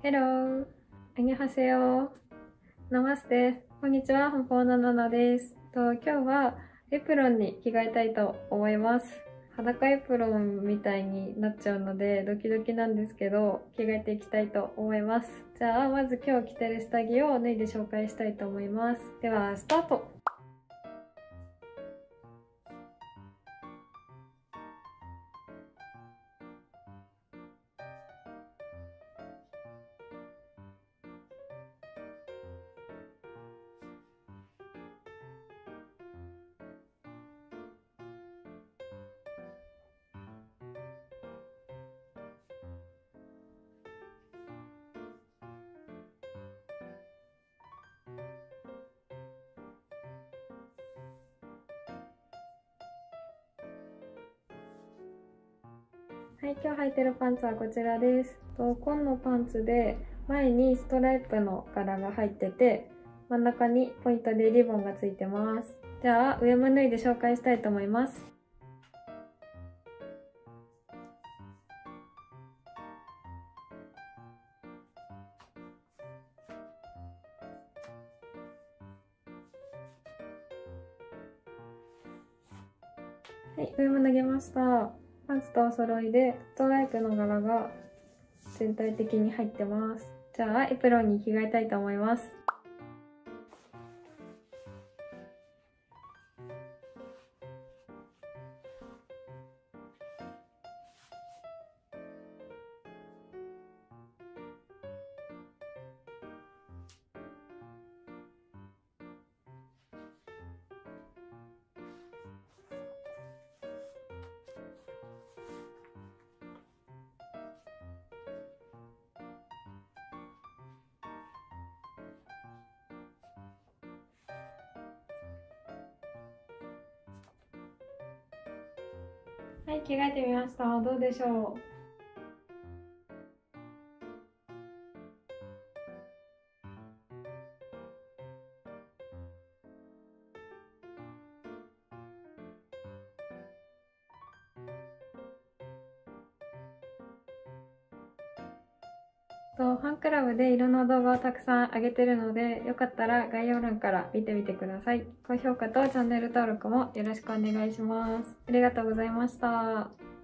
Hello! あにはせよ。ナマステ。こんにちは、本ナナナです。と今日はエプロンに着替えたいと思います。裸エプロンみたいになっちゃうのでドキドキなんですけど着替えていきたいと思います。じゃあまず今日着てる下着を脱いで紹介したいと思います。ではスタートはい、今日履いてるパンツはこちらです。と紺のパンツで前にストライプの柄が入ってて真ん中にポイントでリボンがついてます。じゃあ上も脱いで紹介したいと思います。はい、上も脱げました。パンツとお揃いでストライプの柄が全体的に入ってます。じゃあエプロンに着替えたいと思います。はい、着替えてみました。どうでしょう？とファンクラブでいろんな動画をたくさん上げてるので、よかったら概要欄から見てみてください。高評価とチャンネル登録もよろしくお願いします。ありがとうございました。